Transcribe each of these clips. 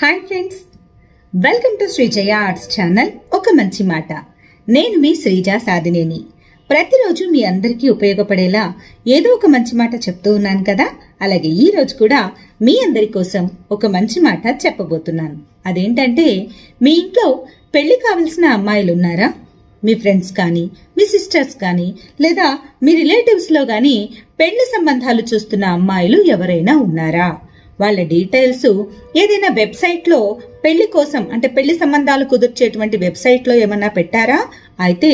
Hi friends welcome to Srijaya arts channel ఒక మంచి మాట. నేను మీ శ్రీజ సాధినేని. ప్రతిరోజు మీ అందరికీ ఉపయోగపడేలా ఏదో ఒక మంచి మాట చెప్తూ ఉన్నాను కదా? అలాగే ఈ రోజు కూడా మీ అందరి కోసం ఒక మంచి మాట చెప్పబోతున్నాను. అదేంటంటే మీ ఇంట్లో పెళ్ళి కావలసిన అమ్మాయిలు ఉన్నారా? మీ ఫ్రెండ్స్ కానీ మీ సిస్టర్స్ కానీ లేదా మీ రిలేటివ్స్లో కానీ పెళ్ళి సంబంధాలు చూస్తున్న అమ్మాయిలు ఎవరైనా ఉన్నారా? వాళ్ళ డీటెయిల్స్ ఏదైనా వెబ్సైట్లో పెళ్ళి కోసం అంటే పెళ్ళి సంబంధాలు కుదుర్చేటువంటి వెబ్సైట్లో ఏమన్నా పెట్టారా? అయితే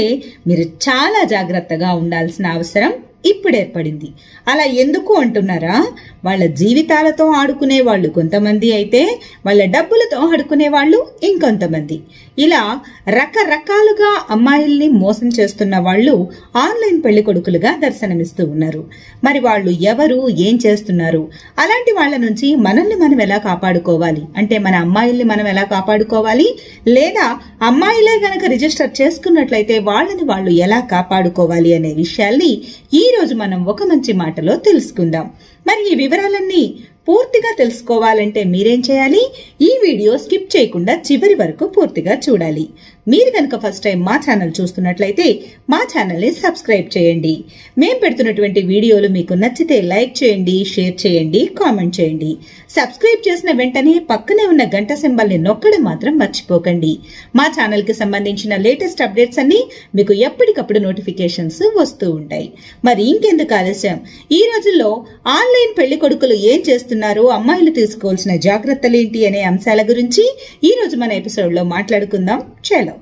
మీరు చాలా జాగ్రత్తగా ఉండాల్సిన అవసరం ఇప్పుడు ఏర్పడింది అలా ఎందుకు అంటున్నారా? వాళ్ళ జీవితాలతో ఆడుకునే వాళ్ళు కొంతమంది అయితే వాళ్ళ డబ్బులతో ఆడుకునే వాళ్ళు ఇంకొంతమంది. ఇలా రకరకాలుగా అమ్మాయిల్ని మోసం చేస్తున్న వాళ్ళు ఆన్లైన్ పెళ్ళి కొడుకులుగా దర్శనమిస్తూ ఉన్నారు. మరి వాళ్ళు ఎవరు? ఏం చేస్తున్నారు? అలాంటి వాళ్ళ నుంచి మనల్ని మనం ఎలా కాపాడుకోవాలి? అంటే మన అమ్మాయిల్ని మనం ఎలా కాపాడుకోవాలి? లేదా అమ్మాయిలే గనక రిజిస్టర్ చేసుకున్నట్లయితే వాళ్ళని వాళ్ళు ఎలా కాపాడుకోవాలి అనే విషయాల్ని ఈ రోజు మనం ఒక మంచి మాటలో తెలుసుకుందాం. మరి ఈ వివరాలన్నీ పూర్తిగా తెలుసుకోవాలంటే మీరేం చేయాలి? ఈ వీడియో స్కిప్ చేయకుండా చివరి వరకు పూర్తిగా చూడాలి. మీరు కనుక ఫస్ట్ టైం మా ఛానల్ చూస్తున్నట్లయితే మా ఛానల్ని సబ్స్క్రైబ్ చేయండి. మేము పెడుతున్నటువంటి వీడియోలు మీకు నచ్చితే లైక్ చేయండి షేర్ చేయండి కామెంట్ చేయండి. సబ్స్క్రైబ్ చేసిన వెంటనే పక్కనే ఉన్న గంట సింబల్ని నొక్కడం మాత్రం మర్చిపోకండి. మా ఛానల్కి సంబంధించిన లేటెస్ట్ అప్డేట్స్ అన్ని మీకు ఎప్పటికప్పుడు నోటిఫికేషన్స్ వస్తూ ఉంటాయి. మరి ఇంకెందుకు ఆలస్యం? ఈ రోజుల్లో ఆన్లైన్ పెళ్ళి కొడుకులు ఏం చేస్తున్నారు అమ్మాయిలు తీసుకోవాల్సిన జాగ్రత్తలేంటి అనే అంశాల గురించి ఈ రోజు మన ఎపిసోడ్లో మాట్లాడుకుందాం. చలో.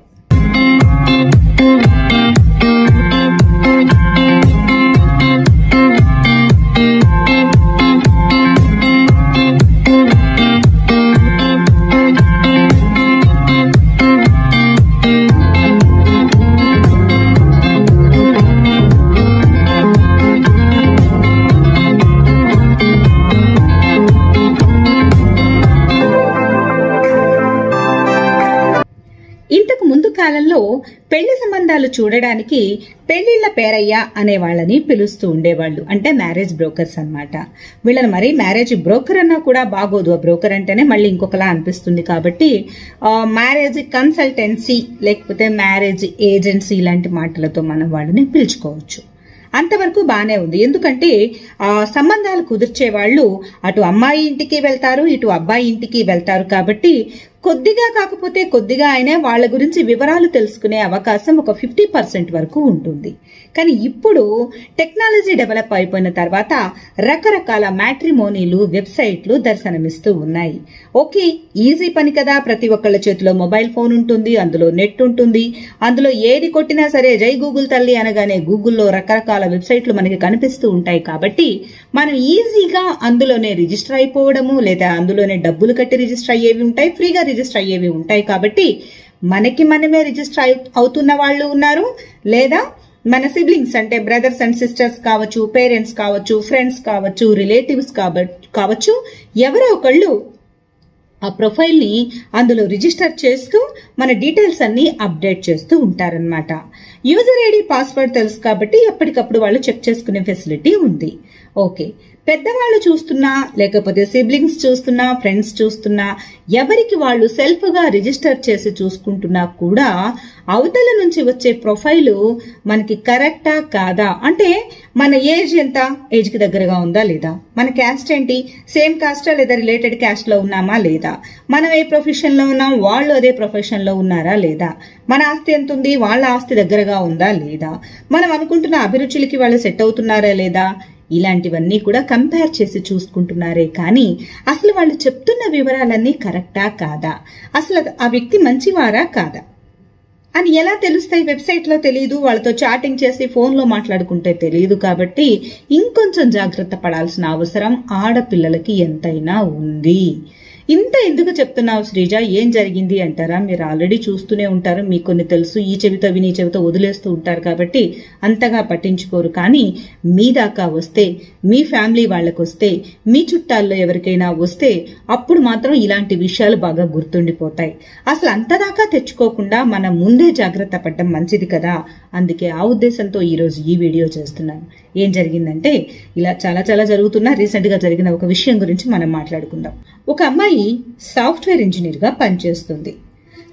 ఇంతకు ముందు కాలంలో పెళ్ళి సంబంధాలు చూడడానికి పెళ్ళిళ్ళ పేరయ్య అనే వాళ్ళని పిలుస్తూ ఉండేవాళ్ళు. అంటే మ్యారేజ్ బ్రోకర్స్ అన్నమాట. వీళ్ళని మరి మ్యారేజ్ బ్రోకర్ అన్నా కూడా బాగోదు. ఆ బ్రోకర్ అంటేనే మళ్ళీ ఇంకొకలా అనిపిస్తుంది కాబట్టి మ్యారేజ్ కన్సల్టెన్సీ లేకపోతే మ్యారేజ్ ఏజెన్సీ లాంటి మాటలతో మనం వాళ్ళని పిలుచుకోవచ్చు. అంతవరకు బానే ఉంది. ఎందుకంటే ఆ సంబంధాలు కుదిర్చే వాళ్ళు అటు అమ్మాయి ఇంటికి వెళ్తారు ఇటు అబ్బాయి ఇంటికి వెళ్తారు కాబట్టి కొద్దిగా కాకపోతే కొద్దిగా అయినా వాళ్ళ గురించి వివరాలు తెలుసుకునే అవకాశం ఒక ఫిఫ్టీ పర్సెంట్ వరకు ఉంటుంది. కానీ ఇప్పుడు టెక్నాలజీ డెవలప్ అయిపోయిన తర్వాత రకరకాల మ్యాట్రిమోనీలు వెబ్సైట్లు దర్శనమిస్తూ ఉన్నాయి. ఓకే ఈజీ పని కదా. ప్రతి ఒక్కళ్ళ చేతిలో మొబైల్ ఫోన్ ఉంటుంది అందులో నెట్ ఉంటుంది. అందులో ఏది కొట్టినా సరే జై గూగుల్ తల్లి అనగానే గూగుల్లో రకరకాల వెబ్సైట్లు మనకి కనిపిస్తూ ఉంటాయి కాబట్టి మనం ఈజీగా అందులోనే రిజిస్టర్ అయిపోవడము లేదా అందులోనే డబ్బులు కట్టి రిజిస్టర్ అయ్యేవి ఉంటాయి ఫ్రీగా రిజిస్టర్ అయ్యేవి ఉంటాయి కాబట్టి మనకి మనమే రిజిస్టర్ అవుతున్న వాళ్ళు ఉన్నారు. లేదా మన సిబ్లింగ్స్ అంటే బ్రదర్స్ అండ్ సిస్టర్స్ కావచ్చు పేరెంట్స్ కావచ్చు ఫ్రెండ్స్ కావచ్చు రిలేటివ్స్ కావచ్చు ఎవరో ఒకళ్ళు ఆ ప్రొఫైల్ని అందులో రిజిస్టర్ చేస్తూ మన డీటెయిల్స్ అన్నీ అప్డేట్ చేస్తూ ఉంటారన్నమాట. యూజర్ ఐడి పాస్వర్డ్ తెలుసు కాబట్టి ఎప్పటికప్పుడు వాళ్ళు చెక్ చేసుకునే ఫెసిలిటీ ఉంది. ఓకే. పెద్దవాళ్ళు చూస్తున్నా లేకపోతే సిబ్లింగ్స్ చూస్తున్నా ఫ్రెండ్స్ చూస్తున్నా ఎవరికి వాళ్ళు సెల్ఫ్గా రిజిస్టర్ చేసి చూసుకుంటున్నా కూడా అవతల నుంచి వచ్చే ప్రొఫైలు మనకి కరెక్టా కాదా? అంటే మన ఏజ్ ఎంత? ఏజ్కి దగ్గరగా ఉందా లేదా? మన క్యాస్ట్ ఏంటి? సేమ్ కాస్టా లేదా రిలేటెడ్ క్యాస్ట్లో ఉన్నామా లేదా? మనం ఏ ప్రొఫెషన్లో ఉన్నాం? వాళ్ళు అదే ప్రొఫెషన్లో ఉన్నారా లేదా? మన ఆస్తి ఎంత ఉంది? వాళ్ళ ఆస్తి దగ్గరగా ఉందా లేదా? మనం అనుకుంటున్న అభిరుచులకి వాళ్ళు సెట్ అవుతున్నారా లేదా? ఇలాంటివన్నీ కూడా కంపేర్ చేసి చూసుకుంటున్నారే. కానీ అసలు వాళ్ళు చెప్తున్న వివరాలన్నీ కరెక్టా కాదా? అసలు ఆ వ్యక్తి మంచివారా కాదా? అని ఎలా తెలుస్తాయి వెబ్సైట్లో తెలియదు వాళ్ళతో చాటింగ్ చేసి ఫోన్లో మాట్లాడుకుంటే తెలియదు కాబట్టి ఇంకొంచెం జాగ్రత్త పడాల్సిన అవసరం ఆడపిల్లలకి ఎంతైనా ఉంది. ఇంత ఎందుకు చెప్తున్నావు శ్రీజ? ఏం జరిగింది అంటారా? మీరు ఆల్రెడీ చూస్తూనే ఉంటారు. మీకు కొన్ని తెలుసు. ఈ చెవితో విని నీ చెవితో వదిలేస్తూ ఉంటారు కాబట్టి అంతగా పట్టించుకోరు. కానీ మీ దాకా వస్తే మీ ఫ్యామిలీ వాళ్ళకు వస్తే మీ చుట్టాల్లో ఎవరికైనా వస్తే అప్పుడు మాత్రం ఇలాంటి విషయాలు బాగా గుర్తుండిపోతాయి. అసలు అంతదాకా తెచ్చుకోకుండా మనం ముందే జాగ్రత్త పడడం మంచిది కదా? అందుకే ఆ ఉద్దేశంతో ఈరోజు ఈ వీడియో చేస్తున్నాను. ఏం జరిగిందంటే ఇలా చాలా చాలా జరుగుతున్న రీసెంట్గా జరిగిన ఒక విషయం గురించి మనం మాట్లాడుకుందాం. ఒక అమ్మాయి సాఫ్ట్వేర్ ఇంజనీర్గా పనిచేస్తుంది.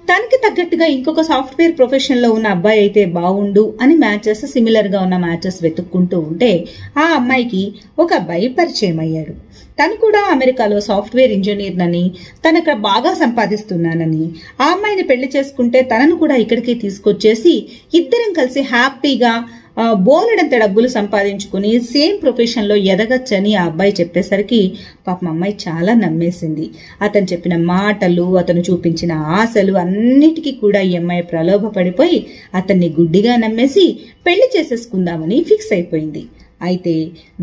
తనకి తగ్గట్టుగా ఇంకొక సాఫ్ట్వేర్ ప్రొఫెషన్లో ఉన్న అబ్బాయి అయితే బాగుండు అని మ్యాచెస్ సిమిలర్గా ఉన్న మ్యాచెస్ వెతుక్కుంటూ ఉంటే ఆ అమ్మాయికి ఒక అబ్బాయి పరిచయం అయ్యాడు. తను కూడా అమెరికాలో సాఫ్ట్వేర్ ఇంజనీర్నని తను అక్కడ బాగా సంపాదిస్తున్నానని ఆ అమ్మాయిని పెళ్ళి చేసుకుంటే తనను కూడా ఇక్కడికి తీసుకొచ్చేసి ఇద్దరం కలిసి హ్యాపీగా బోలెడంత డబ్బులు సంపాదించుకుని సేమ్ ప్రొఫెషన్లో ఎదగచ్చని ఆ అబ్బాయి చెప్పేసరికి పాపం అమ్మాయి చాలా నమ్మేసింది. అతను చెప్పిన మాటలు అతను చూపించిన ఆశలు అన్నిటికీ కూడా ఈ అమ్మాయి ప్రలోభపడిపోయి అతన్ని గుడ్డిగా నమ్మేసి పెళ్ళి చేసేసుకుందామని ఫిక్స్ అయిపోయింది. అయితే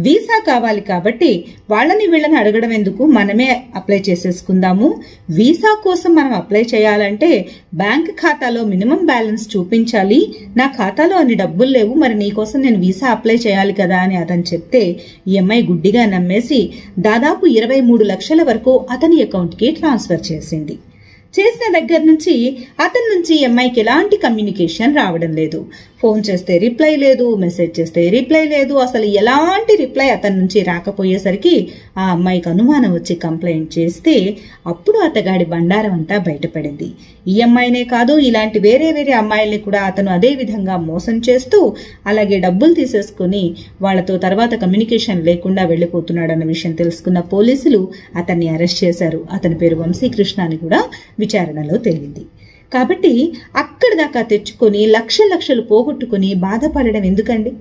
వీసా కావాలి కాబట్టి వాళ్ళని వీళ్ళని అడగడం ఎందుకు? మనమే అప్లై చేసేసుకుందాము. వీసా కోసం మనం అప్లై చేయాలంటే బ్యాంక్ ఖాతాలో మినిమం బ్యాలెన్స్ చూపించాలి. నా ఖాతాలో అన్ని డబ్బులు లేవు మరి నీకోసం నేను వీసా అప్లై చేయాలి కదా అని అతను చెప్తే ఈ అమ్మాయి గుడ్డిగా నమ్మేసి దాదాపు ఇరవై మూడు లక్షల వరకు అతని అకౌంట్కి ట్రాన్స్ఫర్ చేసింది. చేసిన దగ్గర నుంచి అతని నుంచి ఈ అమ్మాయికి ఎలాంటి కమ్యూనికేషన్ రావడం లేదు. ఫోన్ చేస్తే రిప్లై లేదు మెసేజ్ చేస్తే రిప్లై లేదు. అసలు ఎలాంటి రిప్లై అతని నుంచి రాకపోయేసరికి ఆ అమ్మాయికి అనుమానం వచ్చి కంప్లైంట్ చేస్తే అప్పుడు అతగాడి బండారం అంతా బయటపడింది. ఈ అమ్మాయినే కాదు ఇలాంటి వేరే వేరే అమ్మాయిల్ని కూడా అతను అదే విధంగా మోసం చేస్తూ అలాగే డబ్బులు తీసేసుకుని వాళ్ళతో తర్వాత కమ్యూనికేషన్ లేకుండా వెళ్ళిపోతున్నాడన్న విషయం తెలుసుకున్న పోలీసులు అతన్ని అరెస్ట్ చేశారు. అతని పేరు వంశీకృష్ణ అని కూడా విచారణలో తేలింది. కాబట్టి అక్కడి దాకా తెచ్చుకొని లక్ష లక్షలు పోగొట్టుకుని బాధపడడం ఎందుకండి?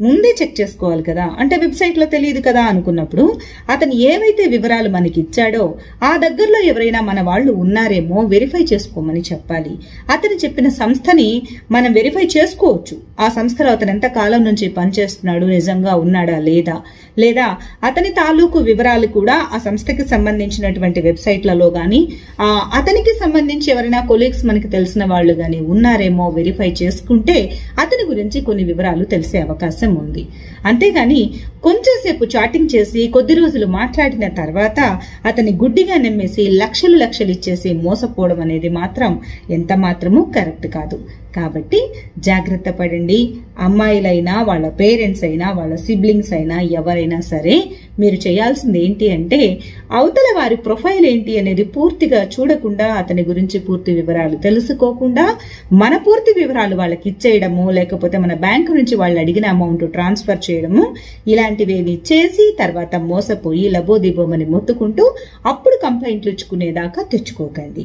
ముందే చెక్ చేసుకోవాలి కదా. అంటే వెబ్సైట్లో తెలియదు కదా అనుకున్నప్పుడు అతను ఏవైతే వివరాలు మనకి ఇచ్చాడో ఆ దగ్గరలో ఎవరైనా మన వాళ్ళు ఉన్నారేమో వెరిఫై చేసుకోమని చెప్పాలి. అతను చెప్పిన సంస్థని మనం వెరిఫై చేసుకోవచ్చు. ఆ సంస్థలో అతను ఎంత కాలం నుంచి పనిచేస్తున్నాడు నిజంగా ఉన్నాడా లేదా? లేదా అతని తాలూకు వివరాలు కూడా ఆ సంస్థకి సంబంధించినటువంటి వెబ్సైట్లలో కానీ ఆ అతనికి సంబంధించి ఎవరైనా కొలీగ్స్ మనకి తెలిసిన వాళ్ళు కానీ ఉన్నారేమో వెరిఫై చేసుకుంటే అతని గురించి కొన్ని వివరాలు తెలిసే అవకాశం ఉంది. అంతేగాని కొంచెంసేపు చాటింగ్ చేసి కొద్ది రోజులు మాట్లాడిన తర్వాత అతని గుడ్డిగా నమ్మేసి లక్షలు లక్షలు ఇచ్చేసి మోసపోవడం అనేది మాత్రం ఎంత మాత్రమూ కరెక్ట్ కాదు. కాబట్టి జాగ్రత్త పడండి. అమ్మాయిలైనా వాళ్ళ పేరెంట్స్ అయినా వాళ్ళ సిబ్లింగ్స్ అయినా ఎవరైనా సరే మీరు చేయాల్సింది ఏంటి అంటే అవతల వారి ప్రొఫైల్ ఏంటి అనేది పూర్తిగా చూడకుండా అతని గురించి పూర్తి వివరాలు తెలుసుకోకుండా మన పూర్తి వివరాలు వాళ్ళకి ఇచ్చేయడము లేకపోతే మన బ్యాంకు నుంచి వాళ్ళు అడిగిన అమౌంట్ ట్రాన్స్ఫర్ చేయడము ఇలాంటివేవి చేసి తర్వాత మోసపోయి లబోదిబోమని మొత్తుకుంటూ అప్పుడు కంప్లైంట్లు ఇచ్చుకునేదాకా తెచ్చుకోకండి.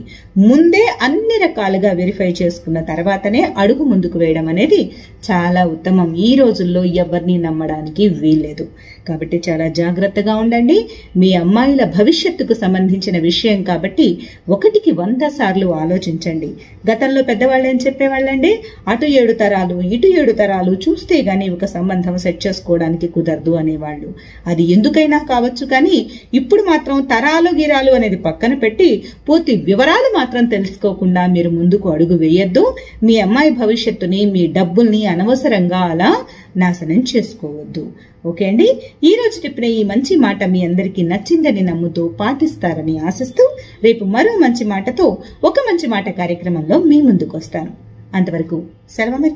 ముందే అన్ని రకాలుగా వెరిఫై చేసుకున్న తర్వాతనే అడుగు ముందుకు వేయడం అనేది చాలా ఉత్తమం. ఈ రోజుల్లో ఎవరిని నమ్మడానికి వీల్లేదు. కాబట్టి చాలా జాగ్రత్తగా ఉండండి. మీ అమ్మాయిల భవిష్యత్తుకు సంబంధించిన విషయం కాబట్టి ఒకటికి వంద సార్లు ఆలోచించండి. గతంలో పెద్దవాళ్ళు ఏం చెప్పేవాళ్ళండి? అటు ఏడు తరాలు ఇటు ఏడు తరాలు చూస్తే గానీ ఒక సంబంధం సెట్ చేసుకోవడానికి కుదరదు అనేవాళ్ళు. అది ఎందుకైనా కావచ్చు కానీ ఇప్పుడు మాత్రం తరాలు గిరాలు అనేది పక్కన పెట్టి పూర్తి వివరాలు మాత్రం తెలుసుకోకుండా మీరు ముందుకు అడుగు వేయొద్దు. మీ అమ్మాయి భవిష్యత్తుని మీ డబ్బుల్ని అనవసరంగా అలా నాశనం చేసుకోవద్దు. ఓకే అండి? ఈ రోజు చెప్పిన ఈ మంచి మాట మీ అందరికీ నచ్చిందని నమ్ముతూ పాటిస్తారని ఆశిస్తూ రేపు మరో మంచి మాటతో ఒక మంచి మాట కార్యక్రమంలో మీ ముందుకు వస్తాను అంతవరకు సెలవు మరి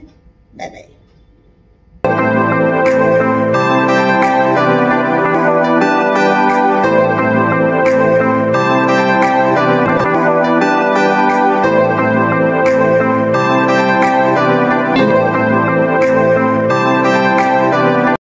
బాయ్ బాయ్